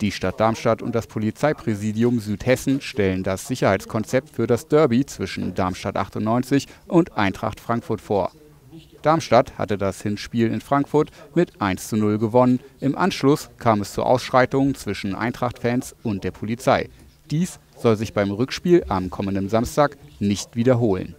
Die Stadt Darmstadt und das Polizeipräsidium Südhessen stellen das Sicherheitskonzept für das Derby zwischen Darmstadt 98 und Eintracht Frankfurt vor. Darmstadt hatte das Hinspiel in Frankfurt mit 1 zu 0 gewonnen. Im Anschluss kam es zu Ausschreitungen zwischen Eintracht-Fans und der Polizei. Dies soll sich beim Rückspiel am kommenden Samstag nicht wiederholen.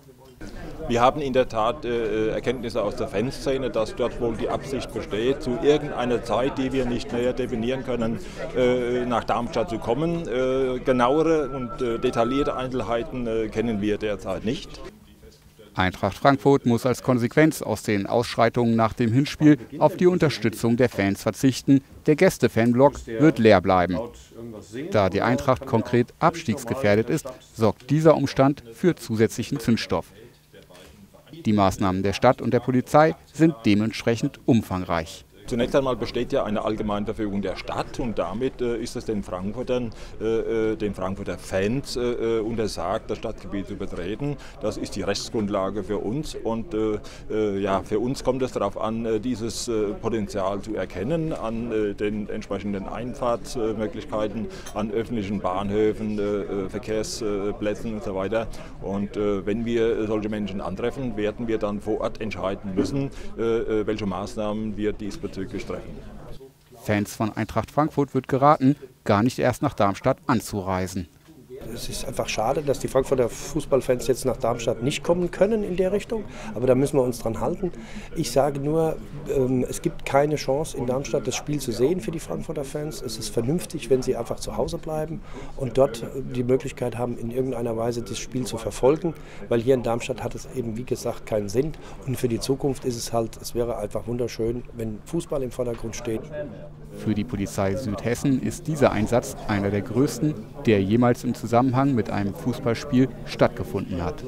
Wir haben in der Tat äh, Erkenntnisse aus der Fanszene, dass dort wohl die Absicht besteht, zu irgendeiner Zeit, die wir nicht näher definieren können, äh, nach Darmstadt zu kommen. Äh, genauere und äh, detaillierte Einzelheiten äh, kennen wir derzeit nicht. Eintracht Frankfurt muss als Konsequenz aus den Ausschreitungen nach dem Hinspiel auf die Unterstützung der Fans verzichten. Der Gäste-Fanblock wird leer bleiben. Da die Eintracht konkret abstiegsgefährdet ist, sorgt dieser Umstand für zusätzlichen Zündstoff. Die Maßnahmen der Stadt und der Polizei sind dementsprechend umfangreich. Zunächst einmal besteht ja eine Allgemeinverfügung der Stadt und damit äh, ist es den Frankfurtern, äh, äh den Frankfurter Fans äh, äh, untersagt, das Stadtgebiet zu betreten. Das ist die Rechtsgrundlage für uns und äh, ja, für uns kommt es darauf an, dieses Potenzial zu erkennen, an den entsprechenden Einfahrtsmöglichkeiten, an öffentlichen Bahnhöfen, Verkehrsplätzen und so weiter. Und wenn wir solche Menschen antreffen, werden wir dann vor Ort entscheiden müssen, welche Maßnahmen wir diesbezüglich treffen. Fans von Eintracht Frankfurt wird geraten, gar nicht erst nach Darmstadt anzureisen es ist einfach schade, dass die Frankfurter Fußballfans jetzt nach Darmstadt nicht kommen können in der Richtung. Aber da müssen wir uns dran halten. Ich sage nur, ähm, es gibt keine Chance in Darmstadt das Spiel zu sehen für die Frankfurter Fans. Es ist vernünftig, wenn sie einfach zu Hause bleiben und dort die Möglichkeit haben, in irgendeiner Weise das Spiel zu verfolgen. Weil hier in Darmstadt hat es eben, wie gesagt, keinen Sinn. Und für die Zukunft ist es halt, es wäre einfach wunderschön, wenn Fußball im Vordergrund steht. Für die Polizei Südhessen ist dieser Einsatz einer der größten, der jemals im Zusammenhang mit einem Fußballspiel stattgefunden hat.